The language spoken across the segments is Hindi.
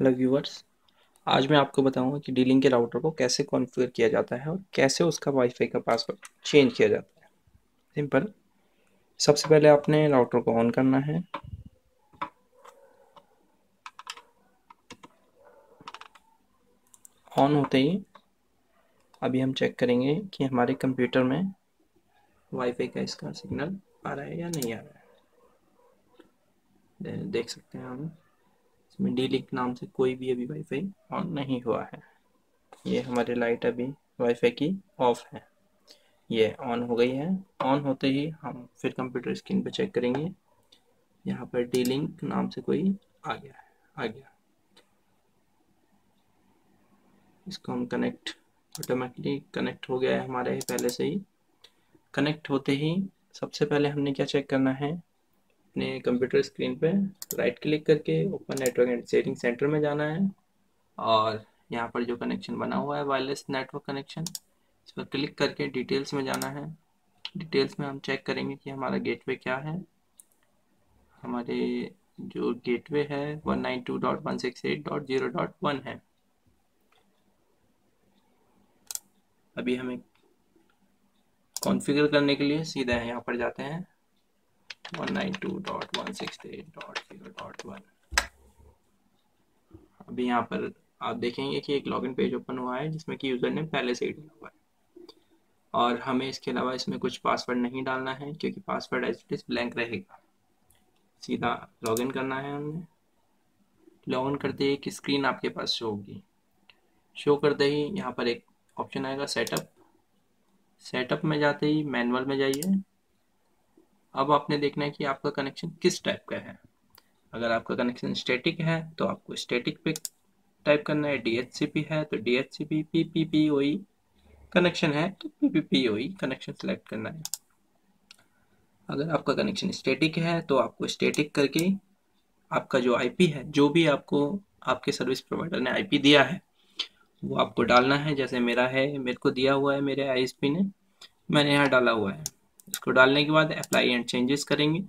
हेलो व्यूअर्स आज मैं आपको बताऊँगा कि डीलिंग के राउटर को कैसे कॉन्फ़िगर किया जाता है और कैसे उसका वाईफाई का पासवर्ड चेंज किया जाता है। सिंपल सबसे पहले आपने राउटर को ऑन करना है। ऑन होते ही अभी हम चेक करेंगे कि हमारे कंप्यूटर में वाईफाई का इसका सिग्नल आ रहा है या नहीं आ रहा है। देख सकते हैं हम। इसमें डी लिंक नाम से कोई भी अभी वाईफाई ऑन नहीं हुआ है। ये हमारी लाइट अभी वाईफाई की ऑफ़ है। ये ऑन हो गई है। ऑन होते ही हम फिर कंप्यूटर स्क्रीन पे चेक करेंगे। यहाँ पर डी लिंक नाम से कोई आ गया है। आ गया। इसको हम कनेक्ट ऑटोमेटिकली कनेक्ट हो गया है हमारे पहले से ही। कनेक्ट होते ही सबसे पहले हमने क्या चेक करना है? अपने कंप्यूटर स्क्रीन पे राइट क्लिक करके open network and sharing centre में जाना है। और यहाँ पर जो कनेक्शन बना हुआ है वायरलेस नेटवर्क कनेक्शन इस पर क्लिक करके डिटेल्स में जाना है। डिटेल्स में हम चेक करेंगे कि हमारा गेटवे क्या है। हमारे जो गेटवे है one nine two dot one six eight dot zero dot one है। अभी हमें कॉन्फ़िगर करने के लिए सीधा यहाँ पर जाते हैं। 192.168.0.1 अभी यहाँ पर आप देखेंगे कि एक लॉगिन पेज ओपन हुआ है, जिसमें कि यूज़र ने पहले से ही डाला हुआ है। और हमें इसके अलावा इसमें कुछ पासवर्ड नहीं डालना है, क्योंकि password as it is blank रहेगा। सीधा लॉगिन करना है हमने। लॉगिन करते ही एक स्क्रीन आपके पास शो होगी। शो करते ही यहाँ पर एक ऑप्शन आएगा सेटअप सेटअप में जाते ही मैनुअल में जाइए। अब आपने देखना है कि आपका कनेक्शन किस टाइप का है। अगर आपका कनेक्शन स्टैटिक है तो आपको स्टैटिक पे टाइप करना है डी एच सी पी है तो D H C P P P P connection है तो P P P connection select करना है। अगर आपका कनेक्शन स्टैटिक है तो आपको स्टैटिक करके आपका जो आईपी है, जो भी आपको, आपके सर्विस प्रोवाइडर ने आईपी दिया है, वो आपको डालना है। जैसे मेरा है, मेरे को दिया हुआ है, मेरे आईएसपी ने, मैंने यहाँ डाला हुआ है। इसको डालने के बाद अप्लाई एंड चेंजेस करेंगे।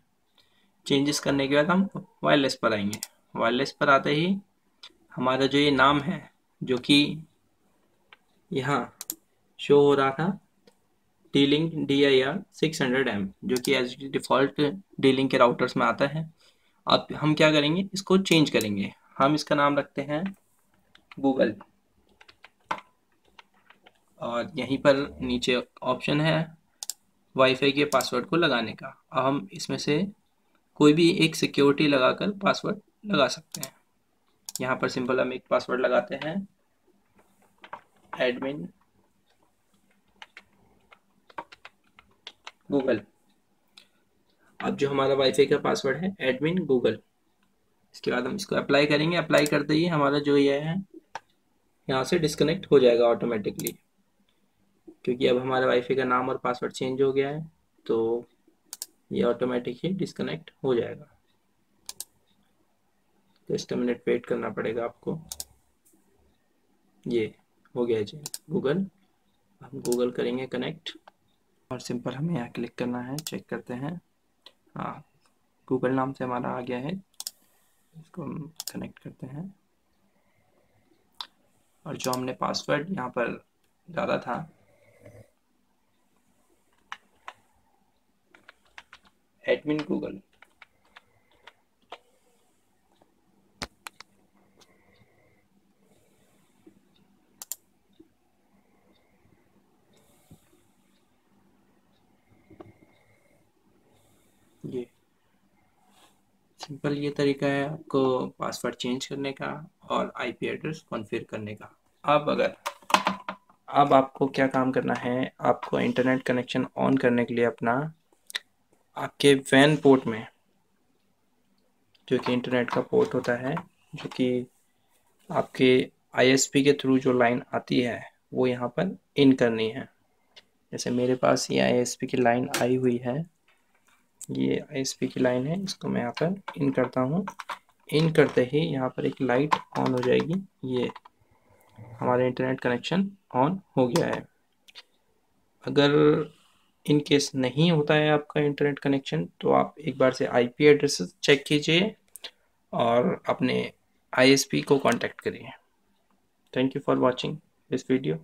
चेंजेस करने के बाद हम वायरलेस पर आएँगे। वायरलेस पर आते ही हमारा जो ये नाम है, जो कि यहाँ शो हो रहा था dealing D I R six hundred M जो कि एज डिफ़ॉल्ट डीलिंग के राउटर्स में आता है। अब हम क्या करेंगे, इसको चेंज करेंगे। हम इसका नाम रखते हैं गूगल और यहीं पर नीचे ऑप्शन है। वाईफाई के पासवर्ड को लगाने का। अब हम इसमें से कोई भी एक सिक्योरिटी लगाकर पासवर्ड लगा सकते हैं। यहाँ पर सिंपल हम एक पासवर्ड लगाते हैं। एडमिन गूगल अब जो हमारा वाईफाई का पासवर्ड है एडमिन गूगल इसके बाद हम इसको अप्लाई करेंगे। अप्लाई करते ही हमारा जो ये है, यहाँ से डिस्कनेक्ट हो जाएगा ऑटोमेटिकली क्योंकि अब हमारे वाईफाई का नाम और पासवर्ड चेंज हो गया है तो ये ऑटोमेटिक ही डिस्कनेक्ट हो जाएगा। जस्ट मिनट वेट करना पड़ेगा आपको। ये हो गया जी गूगल हम गूगल करेंगे कनेक्ट और सिंपल हमें यहाँ क्लिक करना है चेक करते हैं। हाँ गूगल नाम से हमारा आ गया है। इसको हम कनेक्ट करते हैं। और जो हमने पासवर्ड यहाँ पर डाला था एडमिन गूगल। ये। सिंपल ये तरीका है आपको पासवर्ड चेंज करने का और आईपी एड्रेस कॉन्फ़िगर करने का। अब अगर, अब आपको क्या काम करना है, आपको इंटरनेट कनेक्शन ऑन करने के लिए अपना आपके वैन पोर्ट में, जो कि इंटरनेट का पोर्ट होता है, जो कि आपके आईएसपी के थ्रू जो लाइन आती है, वो यहाँ पर इन करनी है। जैसे मेरे पास ये आईएसपी की लाइन आई हुई है, ये आईएसपी की लाइन है, इसको मैं यहाँ पर इन करता हूँ। इन करते ही यहाँ पर एक लाइट ऑन हो जाएगी, ये हमारा इंटरनेट कनेक्शन ऑन हो गया है। अगर इन केस नहीं होता है आपका इंटरनेट कनेक्शन तो आप एक बार से आईपी एड्रेस चेक कीजिए और अपने आईएसपी को कांटेक्ट करिए। Thank you for watching this video